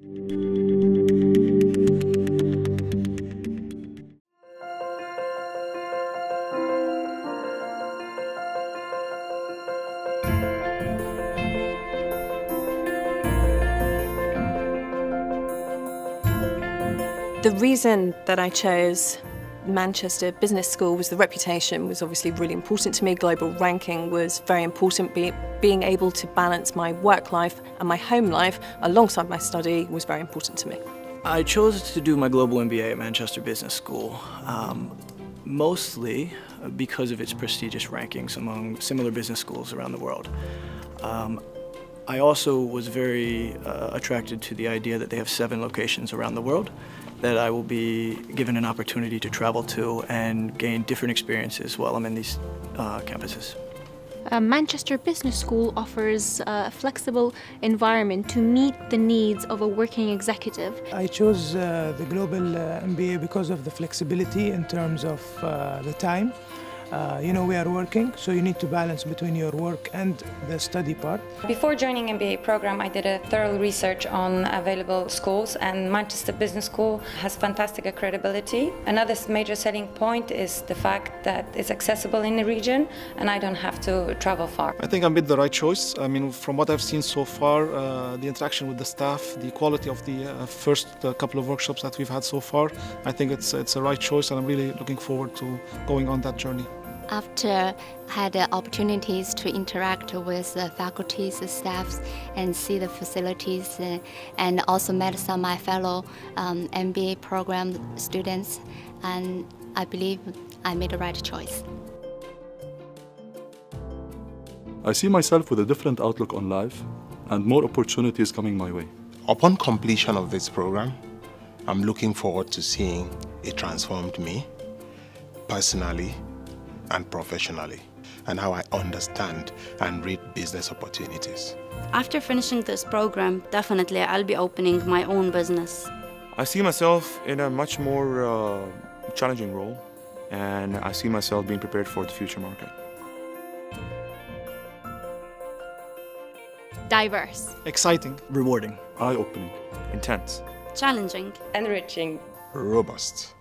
The reason that I chose Manchester Business School was the reputation was obviously really important to me. Global ranking was very important. Be, being able to balance my work life and my home life alongside my study was very important to me. I chose to do my global MBA at Manchester Business School, um, mostly because of its prestigious rankings among similar business schools around the world. Um, I also was very uh, attracted to the idea that they have seven locations around the world that I will be given an opportunity to travel to and gain different experiences while I'm in these uh, campuses. Uh, Manchester Business School offers a flexible environment to meet the needs of a working executive. I chose uh, the Global uh, MBA because of the flexibility in terms of uh, the time. Uh, you know, we are working, so you need to balance between your work and the study part. Before joining MBA program, I did a thorough research on available schools, and Manchester Business School has fantastic credibility. Another major selling point is the fact that it's accessible in the region, and I don't have to travel far. I think I made the right choice. I mean, from what I've seen so far, uh, the interaction with the staff, the quality of the uh, first uh, couple of workshops that we've had so far, I think it's it's a right choice, and I'm really looking forward to going on that journey after had opportunities to interact with the faculties, the staffs, and see the facilities, uh, and also met some of my fellow um, MBA program students, and I believe I made the right choice. I see myself with a different outlook on life and more opportunities coming my way. Upon completion of this program, I'm looking forward to seeing it transformed me personally and professionally, and how I understand and read business opportunities. After finishing this program, definitely I'll be opening my own business. I see myself in a much more uh, challenging role, and I see myself being prepared for the future market. Diverse. Exciting. Rewarding. Eye-opening. Intense. Challenging. Enriching. Robust.